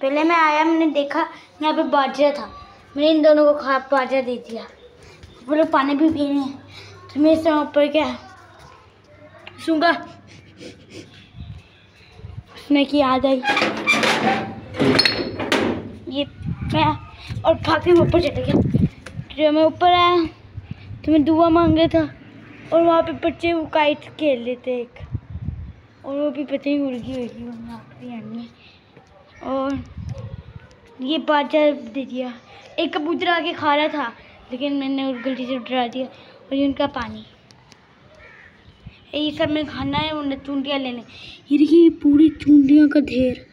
पहले मैं आया, मैंने देखा, यहाँ पे बाजरा था। मैंने इन दोनों को खा, बाजरा दे दिया। वो लोग पानी भी पी रहे हैं। तो मैं ऊपर क्या, सूँगा। उसमें की याद आई। ये मैं और भाग में ऊपर चले गया। जब मैं ऊपर आया तो मैं दुआ मांग रहा था। और वहाँ पे बच्चे वो काइट खेल लेते एक। और वो भी पता ही उड़ गई होगी वो आखिरी आनी है। और ये बाज़ार दे दिया। एक कबूतर आके खा रहा था, लेकिन मैंने उस गलती से डरा दिया और ये उनका पानी। ये सब में खाना है, उन्हें चूंटियाँ लेने। ये देखिए, ये पूरी चूंटियों का ढेर।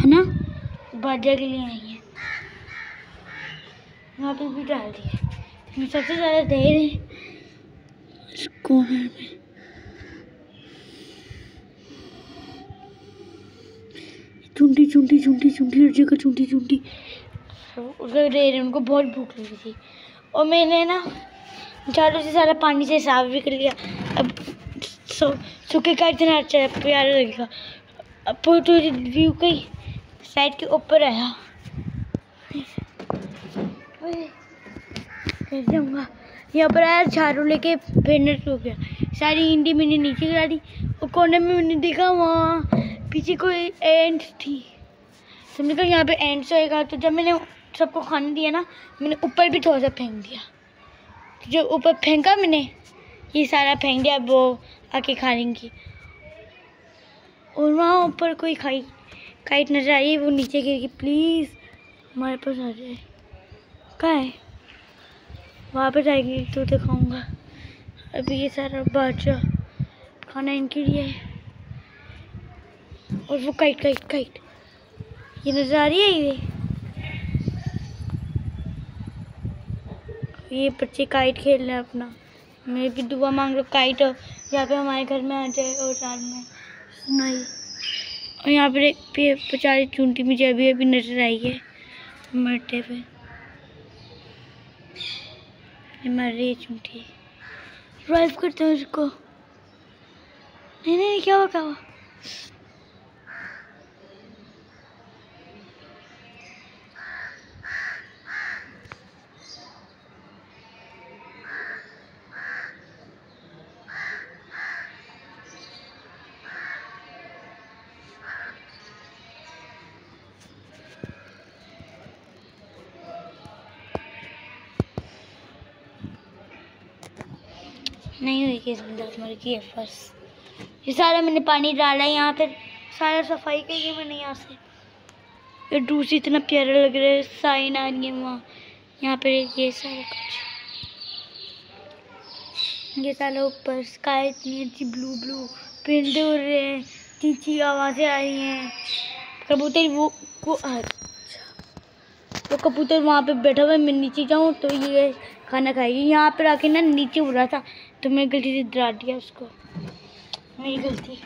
है ना? बाजा के लिए आई है। यहाँ पे भी डाल इसमें सबसे ज़्यादा ढेर है। में चुंटी चुंटी चुंटी चुंटी हर जगह चुंटी चुंटी उनको बहुत भूख लगी थी। और मैंने ना झाड़ू से सारा पानी से साफ़ भी कर लिया। अब सो, सूखे का इतना अच्छा प्यारा लगेगा। अब फ़ोटो व्यू कई साइड के ऊपर आया। जाऊँगा यहाँ पर आया, झाड़ू लेके फेरने हो गया सारी इंडी मैंने नीचे गिरा दी। और कोने में मैंने देखा, वहाँ पीछे कोई एंड थी। मैंने कहा यहाँ पे एंड्स होएगा तो जब मैंने सबको खाने दिया ना, मैंने ऊपर भी थोड़ा सा फेंक दिया। तो जो ऊपर फेंका मैंने, ये सारा फेंक दिया वो आके खा लेंगी। और वहाँ ऊपर कोई खाई, काइट नज़र आई वो नीचे गिर गई। प्लीज़ हमारे पास आ जाए। कहाँ है? वापस आएगी तो दिखाऊँगा। अभी ये सारा बाजा खाना इनके लिए है। और वो काइट काइट काइट ये नज़र आ रही है ये। ये बच्चे काइट खेल रहे हैं अपना। मैं भी दुआ मांग रहा काइट यहाँ पे हमारे घर में आ जाए और रात में सुनाई। और यहाँ पर एक बेचारी चूंटी मुझे अभी अभी नज़र आई है। मरते पे ये मर रही है चूंटी। ड्राइव करते हैं उसको। नहीं नहीं, क्या हुआ क्या हुआ? नहीं हुई कि ज़िंदा मर की है, बस। ये सारा मैंने पानी डाला है यहाँ पे। सारा सफ़ाई की है मैंने यहाँ से। ये दूसरी इतना प्यारा लग रहा है, साइन आ रही है वहाँ। यहाँ पे ये सारा कुछ। ये सारा ऊपर स्काई इतनी अच्छी ब्लू ब्लू परिंदे उड़ रहे हैं चींची आवाज़ें आ रही हैं। कबूतर वो को अच्छा तो कबूतर वहाँ पे बैठा हुआ है, मैं नीचे जाऊँ तो ये खाना खाएगी। यहाँ पर आके ना नीचे उड़ा था तो मैं गलती से डरा दिया उसको। मेरी गलती।